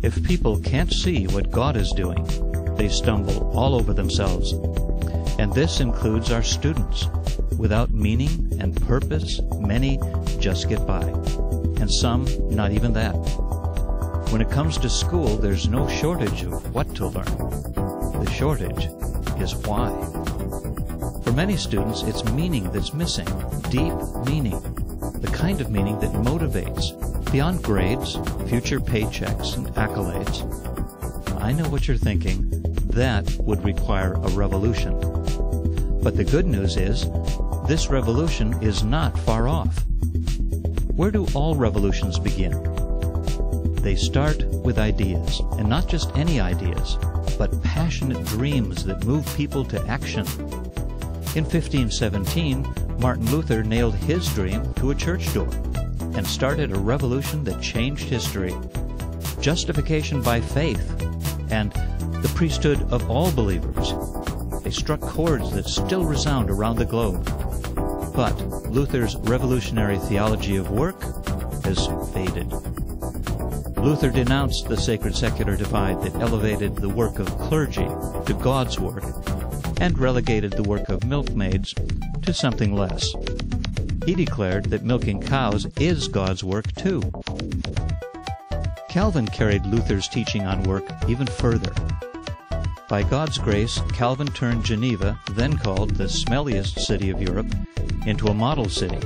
If people can't see what God is doing, they stumble all over themselves. And this includes our students. Without meaning and purpose, many just get by. And some, not even that. When it comes to school, there's no shortage of what to learn. The shortage is why. For many students, it's meaning that's missing. Deep meaning. The kind of meaning that motivates. Beyond grades, future paychecks, and accolades. I know what you're thinking. That would require a revolution. But the good news is, this revolution is not far off. Where do all revolutions begin? They start with ideas, and not just any ideas, but passionate dreams that move people to action. In 1517, Martin Luther nailed his dream to a church door and started a revolution that changed history. Justification by faith and the priesthood of all believers. They struck chords that still resound around the globe. But Luther's revolutionary theology of work has faded. Luther denounced the sacred secular divide that elevated the work of clergy to God's work and relegated the work of milkmaids to something less. He declared that milking cows is God's work too. Calvin carried Luther's teaching on work even further. By God's grace, Calvin turned Geneva, then called the smelliest city of Europe, into a model city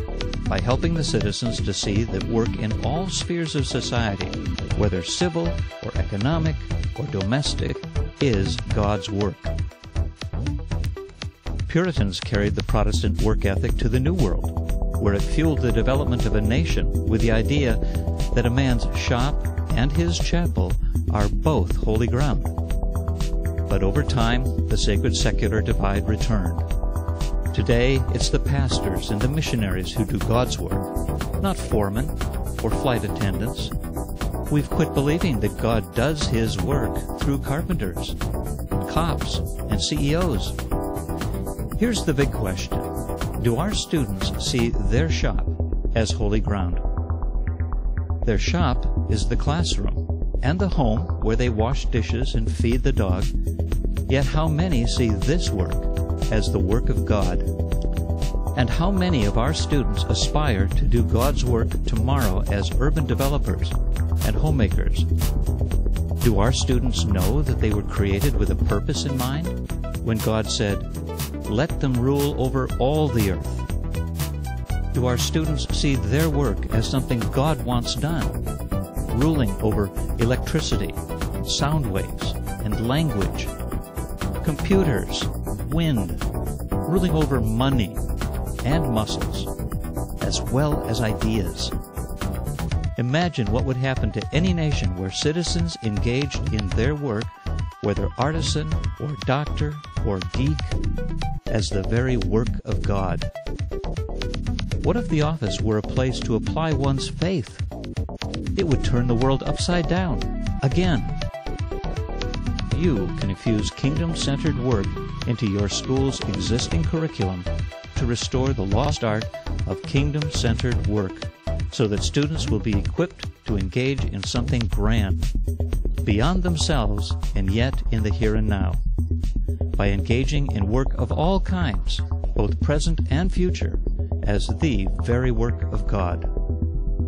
by helping the citizens to see that work in all spheres of society, whether civil or economic or domestic, is God's work. Puritans carried the Protestant work ethic to the New World, where it fueled the development of a nation with the idea that a man's shop and his chapel are both holy ground. But over time, the sacred secular divide returned. Today, it's the pastors and the missionaries who do God's work, not foremen or flight attendants. We've quit believing that God does His work through carpenters, cops, and CEOs. Here's the big question. Do our students see their shop as holy ground? Their shop is the classroom and the home where they wash dishes and feed the dog Yet how many see this work as the work of God? And how many of our students aspire to do God's work tomorrow as urban developers and homemakers? Do our students know that they were created with a purpose in mind when God said, Let them rule over all the earth? Do our students see their work as something God wants done, ruling over electricity, sound waves, and language computers, wind, ruling over money and muscles, as well as ideas. Imagine what would happen to any nation where citizens engaged in their work, whether artisan or doctor or geek, as the very work of God. What if the office were a place to apply one's faith? It would turn the world upside down, again you can infuse kingdom-centered work into your school's existing curriculum to restore the lost art of kingdom-centered work so that students will be equipped to engage in something grand, beyond themselves and yet in the here and now, by engaging in work of all kinds, both present and future, as the very work of God.